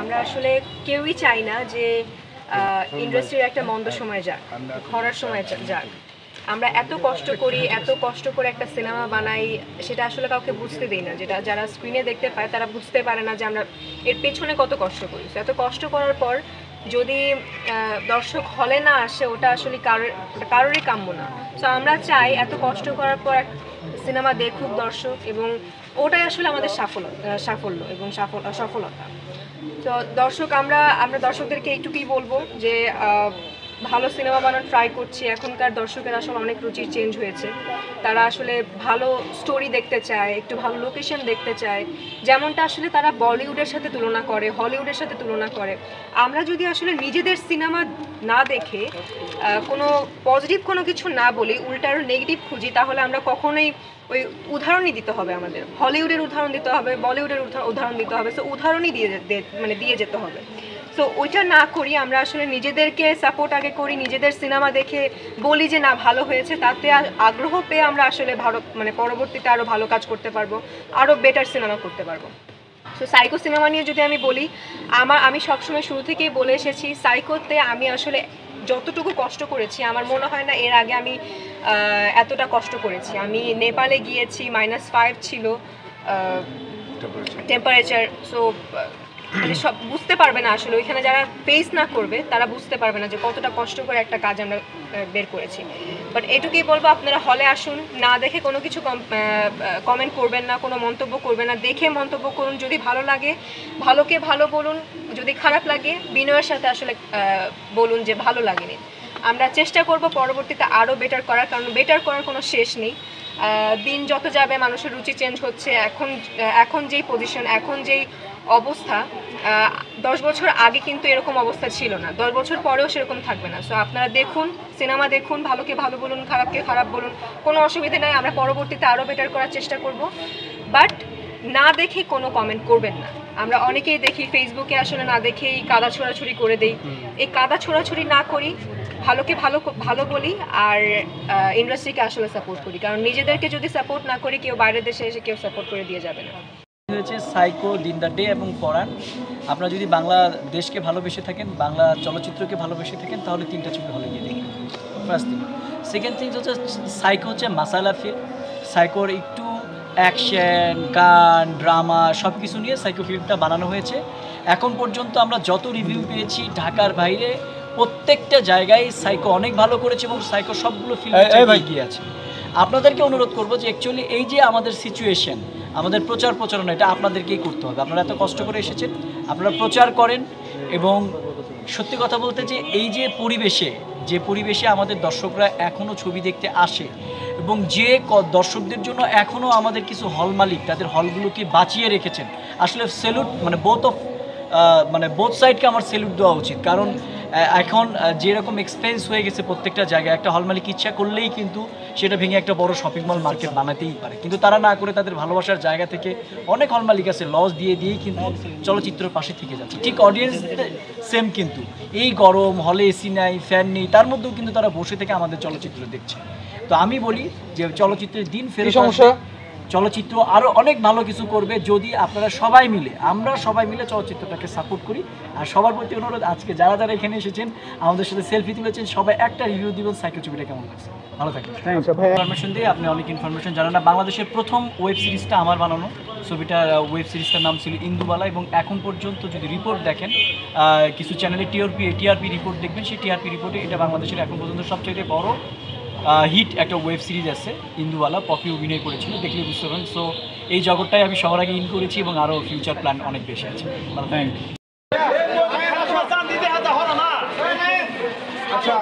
আমরা আসলে কেউই চাই না যে ইন্ডাস্ট্রির একটা মন্দ সময় যাক খরার সময় যাক। আমরা এত কষ্ট করি, এত কষ্ট করে একটা সিনেমা বানাই, সেটা আসলে কাউকে বুঝতে দিই না। যেটা যারা স্ক্রিনে দেখতে পায়, তারা বুঝতে পারে না যে আমরা এর পেছনে কত কষ্ট করি। এত কষ্ট করার পর যদি দর্শক হলে না আসে, ওটা আসলে কারোর কারোরই কাম্য না। সো আমরা চাই এত কষ্ট করার পর সিনেমা দেখুক দর্শক, এবং ওটাই আসলে আমাদের সাফল্য সাফল্য এবং সফল, সফলতা। তো দর্শক আমরা আমরা দর্শকদেরকে এইটুকুই বলব যে ভালো সিনেমা বানানোর ট্রাই করছি। এখনকার দর্শকের আসলে অনেক রুচির চেঞ্জ হয়েছে। তারা আসলে ভালো স্টোরি দেখতে চায়, একটু ভালো লোকেশন দেখতে চায়। যেমনটা আসলে তারা বলিউডের সাথে তুলনা করে, হলিউডের সাথে তুলনা করে। আমরা যদি আসলে নিজেদের সিনেমা না দেখে কোনো পজিটিভ কোনো কিছু না বলি, উল্টা আরও নেগেটিভ খুঁজি, তাহলে আমরা কখনোই ওই উদাহরণই দিতে হবে আমাদের। হলিউডের উদাহরণ দিতে হবে, বলিউডের উদাহরণ দিতে হবে। সো উদাহরণই দিয়ে মানে দিয়ে যেতে হবে। সো ওইটা না করি আমরা আসলে নিজেদেরকে সাপোর্ট আগে করি নিজেদের সিনেমা দেখে বলি যে না ভালো হয়েছে তাতে আগ্রহ পেয়ে আমরা আসলে ভালো মানে পরবর্তীতে আরও ভালো কাজ করতে পারব আরও বেটার সিনেমা করতে পারব। সো সাইকো সিনেমা নিয়ে যদি আমি বলি আমার আমি সবসময় শুরু থেকেই বলে এসেছি সাইকোতে আমি আসলে যতটুকু কষ্ট করেছি আমার মনে হয় না এর আগে আমি এতটা কষ্ট করেছি। আমি নেপালে গিয়েছি মাইনাস ফাইভ ছিল টেম্পারেচার সো মানে সব বুঝতে পারবে না আসলে। ওইখানে যারা ফেস না করবে, তারা বুঝতে পারবে না যে কতটা কষ্ট করে একটা কাজ আমরা বের করেছি। বাট এটুকুই বলব, আপনারা হলে আসুন, না দেখে কোনো কিছু কমেন্ট করবেন না, কোনো মন্তব্য করবেন না। দেখে মন্তব্য করুন, যদি ভালো লাগে, ভালোকে ভালো বলুন, যদি খারাপ লাগে, বিনয়ের সাথে আসলে বলুন যে ভালো লাগেনি। আমরা চেষ্টা করব পরবর্তীতে আরও বেটার করার, কারণ বেটার করার কোনো শেষ নেই। দিন যত যাবে, মানুষের রুচি চেঞ্জ হচ্ছে। এখন এখন যেই পজিশন এখন যেই অবস্থা দশ বছর আগে কিন্তু এরকম অবস্থা ছিল না। দশ বছর পরেও সেরকম থাকবে না। সো আপনারা দেখুন সিনেমা দেখুন, ভালোকে ভালো বলুন, খারাপকে খারাপ বলুন, কোনো অসুবিধা নাই, আমরা পরবর্তীতে আরও বেটার করার চেষ্টা করব। বাট না দেখে কোনো কমেন্ট করবেন না। আমরা অনেকেই দেখি ফেসবুকে আসলে না দেখেই কাদা ছোড়াছুড়ি করে দেই। এই কাদা ছোড়াছুড়ি না করি ভালোকে ভালো ভালো বলি আর ইন্ডাস্ট্রিকে আসলে সাপোর্ট করি। কারণ নিজেদেরকে যদি সাপোর্ট না করি কেউ বাইরের দেশে এসে কেউ সাপোর্ট করে দিয়ে যাবে না। হয়েছে সাইকো দিন দ্য ডে এবং পরাণ আপনারা যদি বাংলা দেশকে ভালোবেসে থাকেন বাংলা চলচ্চিত্রকে ভালোবেসে থাকেন তাহলে তিনটা ছবি হলে গিয়ে দেখবেন। ফার্স্ট থিং সেকেন্ড থিং হচ্ছে সাইকো হচ্ছে মাসালা ফিল্ম সাইকোর একটু অ্যাকশন গান ড্রামা সব কিছু নিয়ে সাইকো ফিল্মটা বানানো হয়েছে। এখন পর্যন্ত আমরা যত রিভিউ পেয়েছি ঢাকার বাইরে প্রত্যেকটা জায়গায় সাইকো অনেক ভালো করেছে এবং সাইকো সবগুলো ফিল্ম এগিয়ে আছে। আপনাদেরকে অনুরোধ করব যে অ্যাকচুয়ালি এই যে আমাদের সিচুয়েশন আমাদের প্রচার প্রচারণা এটা আপনাদেরকেই করতে হবে। আপনারা এত কষ্ট করে এসেছেন আপনারা প্রচার করেন এবং সত্যি কথা বলতে যে এই যে পরিবেশে যে পরিবেশে আমাদের দর্শকরা এখনও ছবি দেখতে আসে এবং যে দর্শকদের জন্য এখনও আমাদের কিছু হল মালিক, তাদের হলগুলোকে বাঁচিয়ে রেখেছেন। আসলে সেলুট মানে বোথ অফ মানে বোথ সাইডকে আমার সেলুট দেওয়া উচিত। কারণ এখন যেরকম এক্সপেন্স হয়ে গেছে প্রত্যেকটা জায়গায়, একটা হল মালিক ইচ্ছা করলেই কিন্তু সেটা ভেঙে একটা বড় শপিং মল মার্কেট বানাতেই পারে। কিন্তু তারা না করে তাদের ভালোবাসার জায়গা থেকে অনেক হল মালিক আছে লস দিয়ে দিয়েই কিন্তু চলচ্চিত্রের পাশে থেকে যাচ্ছে। ঠিক অডিয়েন্স সেম কিন্তু। এই গরম, হলে এসি নাই ফ্যান নেই, তার মধ্যেও কিন্তু তারা বসে থেকে আমাদের চলচ্চিত্র দেখছে। তো আমি বলি যে চলচ্চিত্রের দিন ফেরত সমস্যা? চলচ্চিত্র আরও অনেক ভালো কিছু করবে যদি আপনারা সবাই মিলে আমরা সবাই মিলে চলচ্চিত্রটাকে সাপোর্ট করি। আর সবার প্রতি অনুরোধ আজকে যারা যারা এখানে এসেছেন আমাদের সাথে সেলফি তুলেছেন সবাই একটা রিভিউ দিবেন সাইকেল ছবিটা কেমন লাগছে। ভালো থাকবেন। ইনফরমেশন দিয়ে আপনি অনেক ইনফরমেশন জানেন না। বাংলাদেশের প্রথম ওয়েব সিরিজটা আমার বানানো। ছবিটা ওয়েব সিরিজটার নাম ছিল ইন্দুবালা এবং এখন পর্যন্ত যদি রিপোর্ট দেখেন কিছু চ্যানেলে টিআরপি টিআরপি রিপোর্ট দেখবেন। সেই টিআরপি রিপোর্টে এটা বাংলাদেশের এখন পর্যন্ত সবচেয়ে বড় হিট একটা ওয়েব সিরিজ আছে ইন্দুওয়ালা পপি অভিনয় করেছিল, দেখলে বুঝতে পারেন সো এই জগৎটাই আমি সবার আগে ইন করেছি এবং আরও ফিউচার প্ল্যান অনেক বেশি আছে। থ্যাংক আচ্ছা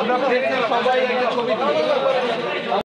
আমরা সবাই একটা ছবি